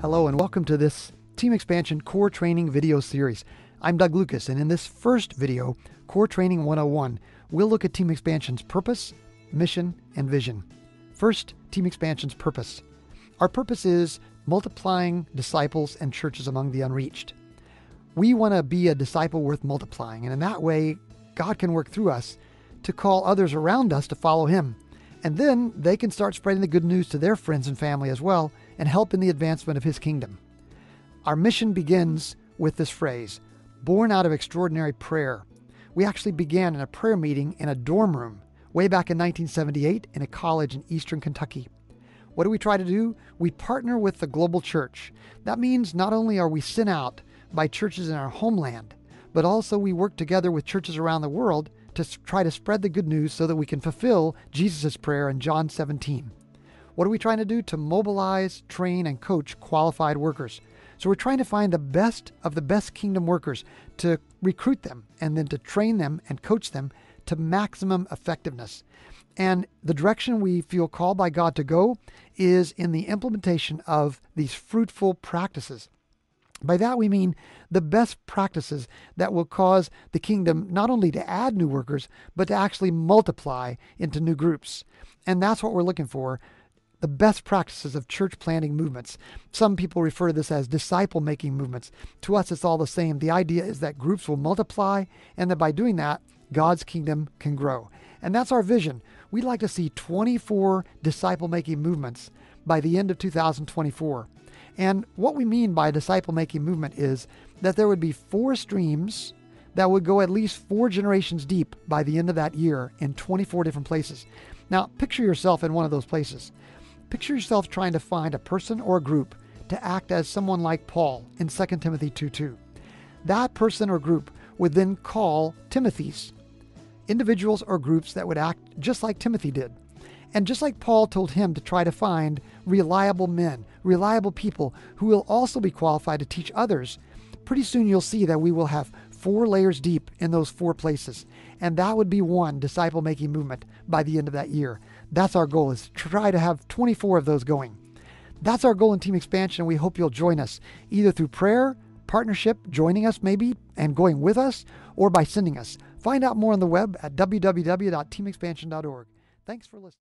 Hello, and welcome to this Team Expansion Core Training video series. I'm Doug Lucas, and in this first video, Core Training 101, we'll look at Team Expansion's purpose, mission, and vision. First, Team Expansion's purpose. Our purpose is multiplying disciples and churches among the unreached. We want to be a disciple worth multiplying, and in that way, God can work through us to call others around us to follow Him. And then they can start spreading the good news to their friends and family as well and help in the advancement of His kingdom. Our mission begins with this phrase born out of extraordinary prayer. We actually began in a prayer meeting in a dorm room way back in 1978 in a college in eastern Kentucky. What do we try to do? We partner with the global church. That means not only are we sent out by churches in our homeland, but also we work together with churches around the world to try to spread the good news so that we can fulfill Jesus' prayer in John 17. What are we trying to do? To mobilize, train, and coach qualified workers. So we're trying to find the best of the best kingdom workers to recruit them and then to train them and coach them to maximum effectiveness. And the direction we feel called by God to go is in the implementation of these fruitful practices. By that we mean the best practices that will cause the kingdom not only to add new workers, but to actually multiply into new groups. And that's what we're looking for the best practices of church planting movements. Some people refer to this as disciple making movements. To us, it's all the same. The idea is that groups will multiply, and that by doing that, God's kingdom can grow. And that's our vision. We'd like to see 24 disciple making movements by the end of 2024. And what we mean by a disciple making movement is that there would be four streams that would go at least four generations deep by the end of that year in 24 different places. Now, picture yourself in one of those places. Picture yourself trying to find a person or a group to act as someone like Paul in 2 Timothy 2:2. That person or group would then call Timothy's, individuals or groups that would act just like Timothy did. And just like Paul told him to try to find reliable men, reliable people who will also be qualified to teach others, pretty soon you'll see that we will have four layers deep in those four places. And that would be one disciple making movement by the end of that year. That's our goal is to try to have 24 of those going. That's our goal in team expansion. We hope you'll join us either through prayer, partnership, joining us maybe, and going with us, or by sending us. Find out more on the web at www.teamexpansion.org. Thanks for listening.